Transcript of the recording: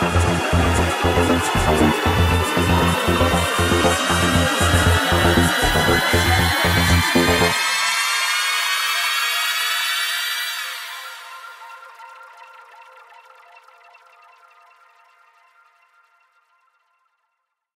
Bye.